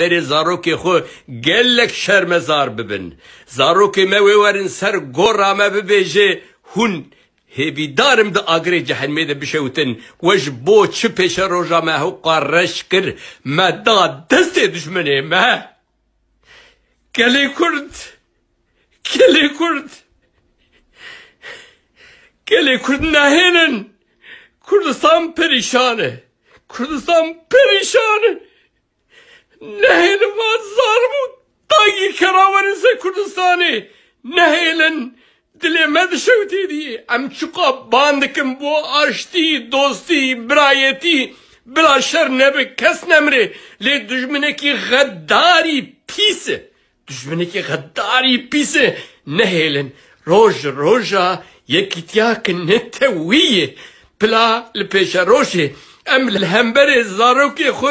بری زاروکی خو گلک شرمزار ببن زاروکی موی ورن سر گورا ما ببیجه هون هیوی دارم ده آگری جهنمی ده بشوتن وش بو چه پیش روژا ما هو قارش کر ما دا دست دشمنه ما کلی کرد کلی کرد کلی کرد نهینن کردستان پریشانه کردستان پریشانه نهیلن وازار بود داگی کراوان سه کردستانی نهیلن دلی مد شوتی دی أم چقا باندکم بو آشتی دوستی برایتی. بلا شر نبه کس نمره لی دجمنه کی غداری پیسه. دجمنه کی غداری پیسه. نهیلن روژ روژا یکی تیاک نتویه. بلا لپیش روشه ام الهمبر زاروکی خو